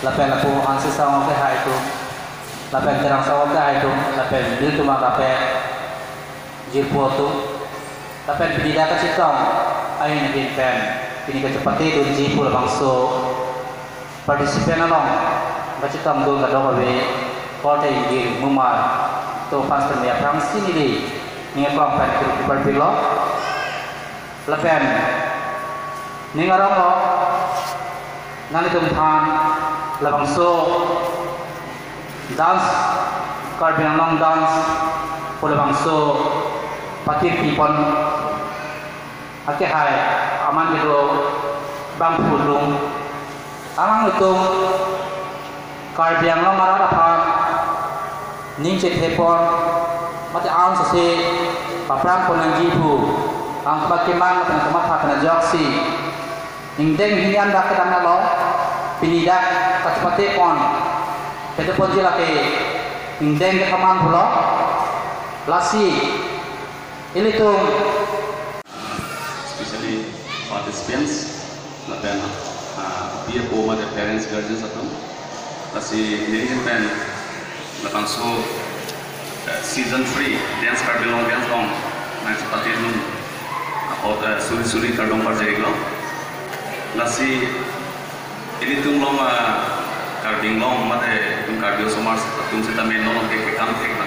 lapen lapu ansi sawang ke hai tu lapen terang sawang ke hai tu lapen bil tu mak lapen jirpo tu. Lapen pendidak ke cikang ayo nakin pen. Ini kecepatan itu jipu labang so partisipan along baca kam dong kadang abe kota ini mumar. Tu pas termiak rang sini di ni kelompok pen kiri berbilo lapen. Ni ngarang lo nani tumpan labang so dance karbin long dance pula bang so patir pipon ake hai aman gitu bang pulung amang itu karbin long marah apa ning hepon mati ang sase paprang ponang jibu ang kebakiman kena kemat kena joksi ning deng hinian dak kedana lo minidak pati-pati pon. Pete pon jila ke indeng ke paman pulo lasi. Ini tuh. Especially participants lapan appear over the parents guardians atom lasi ini kan lapan season 3 dance cardinal dance long. Nice patin atau eh, suri-suri kardong parjari lo lasi ele tem um loma cardinglom mate um cardiosomars tum se também não que que campe